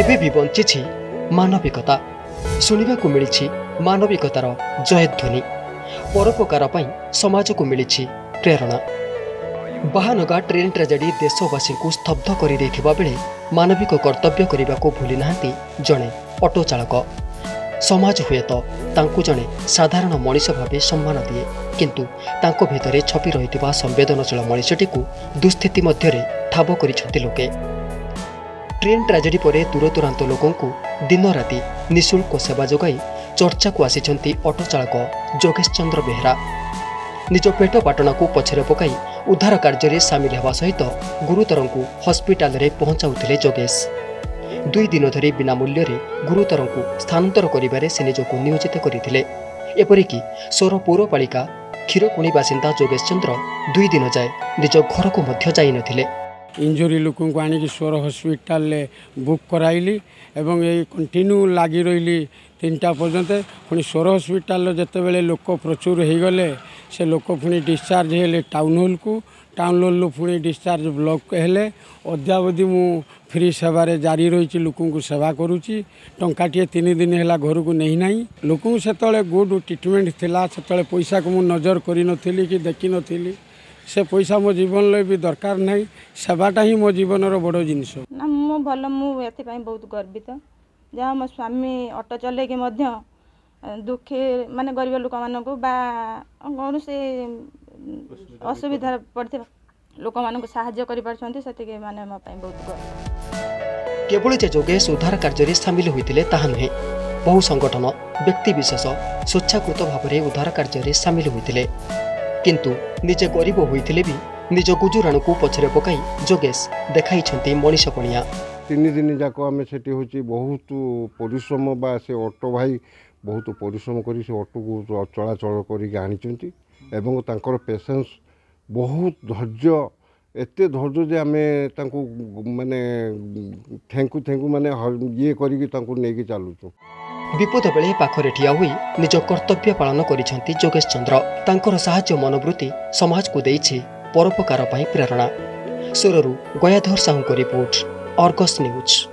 ଏବେ ବି ବଞ୍ଚିଛି ମାନବିକତା ଶୁଣିବାକୁ ମିଳିଛି ମାନବିକତାର ଜୟଧ୍ୱନି ପରୋପକାର ପାଇଁ ସମାଜକୁ ମିଳିଛି ପ୍ରେରଣା ବାହାନଗା ଟ୍ରେନ୍ ଟ୍ରାଜେଡି ଦେଶବାସୀଙ୍କୁ ସ୍ତବ୍ଧ କରିଦେଇଥିବା ବେଳେ ମାନବିକ କର୍ତ୍ତବ୍ୟ କରିବାକୁ ଭୁଲି ନାହାନ୍ତି ଜଣେ ଅଟୋ ଚାଳକ ସମାଜ ହୁଏତ ତାଙ୍କୁ ଜଣେ ସାଧାରଣ ମଣିଷ ଭାବେ ସମ୍ମାନ ଦିଏ କିନ୍ତୁ ତାଙ୍କ ଭିତରେ ଛପି ରହିଥିବା ସମ୍ବେଦନଶୀଳ ମଣିଷଟିକୁ ଦୁଃସ୍ଥିତି ମଧ୍ୟରେ ଠାବ କରିଛନ୍ତି ଲୋକେ ट्रेन ट्राजेडी पर दूरदरान्त लोक दिनरा निशुल्क सेवा चर्चा को आसि अटो चालक जगेश चन्द्र बेहेरा निज पेट बाटणा पछेर पकइ उद्धार कार्जे सेवासहित गुतरू हस्पिटाल जोगेश दुई दुईदिन धरि विना मूल्य गुरुतरू स्थानान्तरे नियोजित गरिपरिक सोर पौरपालिका क्षीरपोणी बासिन्दा जगेश चन्द्र दुईदिन जाए निज घरको न ଇଞ୍ଜୁରୀ ଲୋକଙ୍କୁ ଆଣିକି ସୋର ହସ୍ପିଟାଲରେ ବୁକ୍ କରାଇଲି ଏବଂ ଏଇ କଣ୍ଟିନ୍ୟୁ ଲାଗି ରହିଲି ତିନିଟା ପର୍ଯ୍ୟନ୍ତ ପୁଣି ସୋର ହସ୍ପିଟାଲର ଯେତେବେଳେ ଲୋକ ପ୍ରଚୁର ହେଇଗଲେ ସେ ଲୋକ ପୁଣି ଡିସଚାର୍ଜ ହେଲେ ଟାଉନ୍ ହଲ୍କୁ ଟାଉନ୍ ହଲ୍ରୁ ପୁଣି ଡିସଚାର୍ଜ ବ୍ଲକ୍ ହେଲେ ଅଦ୍ୟାବଧି ମୁଁ ଫ୍ରି ସେବାରେ ଜାରି ରହିଛି ଲୋକଙ୍କୁ ସେବା କରୁଛି ଟଙ୍କାଟିଏ ତିନି ଦିନ ହେଲା ଘରକୁ ନେଇନାହିଁ ଲୋକଙ୍କୁ ସେତେବେଳେ ଗୁଡ଼ ଟ୍ରିଟମେଣ୍ଟ ଥିଲା ସେତେବେଳେ ପଇସାକୁ ମୁଁ ନଜର କରିନଥିଲି କି ଦେଖିନଥିଲି पैसा म जीवन दरकार नै सेवा हिँड मीवन र बड जिनिस म भए म एपि बहुत गर्वित जा म स्वामी अटो दुखे दुःखी गरीब लोक म असुविधा पर्थ्यो महाज्योपार त्यति मैले बहुत गाउँ सुधार कार्य कार्ज्यो सामल हुँदै ता नै बहु सङ्गठन व्यक्तिविशेष स्वेच्छाकृत भावार कार्ज्यो सामेल हुँदै କିନ୍ତୁ ନିଜେ ଗରିବ ହୋଇଥିଲେ ବି ନିଜ ଗୁଜୁରାଣକୁ ପଛରେ ପକାଇ ଯୋଗେଶ ଦେଖାଇଛନ୍ତି ମଣିଷପଣିଆ ତିନି ଦିନ ଯାକ ଆମେ ସେଠି ହେଉଛି ବହୁତ ପରିଶ୍ରମ ବା ସେ ଅଟୋ ଭାଇ ବହୁତ ପରିଶ୍ରମ କରି ସେ ଅଟୋକୁ ଚଳାଚଳ କରିକି ଆଣିଛନ୍ତି ଏବଂ ତାଙ୍କର ପେସେନ୍ସ ବହୁତ ଧୈର୍ଯ୍ୟ ଏତେ ଧୈର୍ଯ୍ୟ ଯେ ଆମେ ତାଙ୍କୁ ମାନେ ଥ୍ୟାଙ୍କୁ ଥ୍ୟାଙ୍କୁ ମାନେ ଇଏ କରିକି ତାଙ୍କୁ ନେଇକି ଚାଲୁଛୁ विपद बेला पाखर ठियाज कर्तव्य पालन गरिगेश चन्द्र तर साहज मनोवृत्ति समे परपकारपै प्रेरणा सोरु गयाधर साहुको रिपोर्ट अर्गस न्यूज